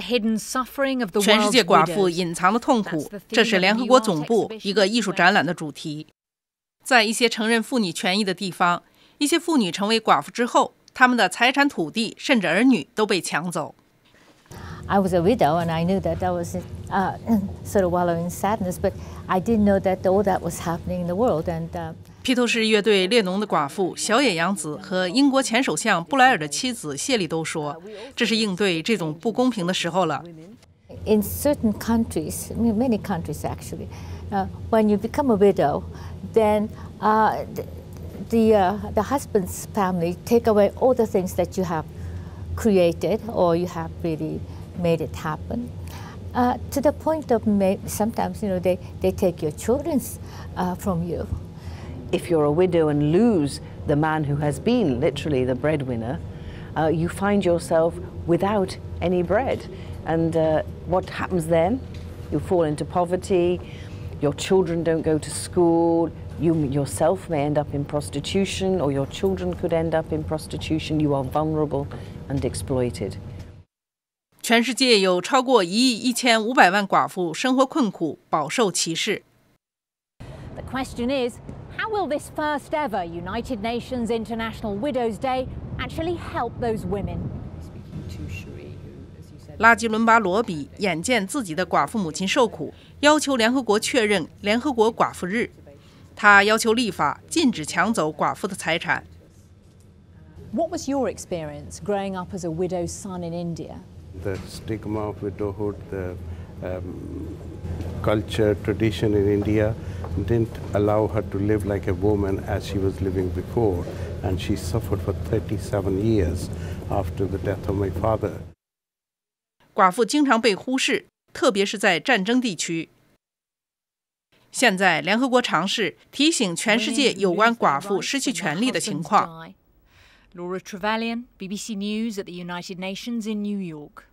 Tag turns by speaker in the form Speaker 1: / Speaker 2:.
Speaker 1: 全世界寡妇.隐藏的痛苦，这是联合国总部一个艺术展览的主题。在一些承认妇女权益的地方，一些妇女成为寡妇之后，她们的财产、土地甚至儿女都被抢走。
Speaker 2: I was a widow and I knew that I was uh, sort of wallowing in sadness, but I didn't know that all that was happening in the world. And uh,
Speaker 1: 披头士乐队列侬的寡妇小野洋子和英国前首相布莱尔的妻子谢丽都说，这是应对这种不公平的时候了。
Speaker 2: in certain countries, I mean, many countries actually, uh, when you become a widow, then uh, the the, uh, the husband's family take away all the things that you have created or you have really made it happen. Uh, to the point of sometimes you know they, they take your children uh, from you.
Speaker 3: if you're a widow and lose the man who has been literally the breadwinner, uh, you find yourself without any bread. And uh, what happens then? You fall into poverty, your children don't go to school, you yourself may end up in prostitution, or your children could end up in prostitution. You are vulnerable and exploited.
Speaker 1: 全世界有超过一亿一千五百万寡妇生活困苦，饱受歧视。
Speaker 4: The question is, how will this first ever United Nations International Widows Day actually help those women?
Speaker 1: 拉吉伦巴罗比眼见自己的寡妇母亲受苦，要求联合国确认联合国寡妇日。他要求立法禁止抢走寡妇的财产。
Speaker 4: What was your experience growing up as a widow's son in India?
Speaker 5: the stigma of widowhood, the um, culture, tradition in India didn't allow her to live like a woman as she was living before. And she suffered for 37 years after the death of my father.
Speaker 1: 寡妇经常被忽视，特别是在战争地区。现在，联合国尝试提醒全世界有关寡妇失去权利的情况。
Speaker 4: Laura Trevelyan, BBC News at the United Nations in New York.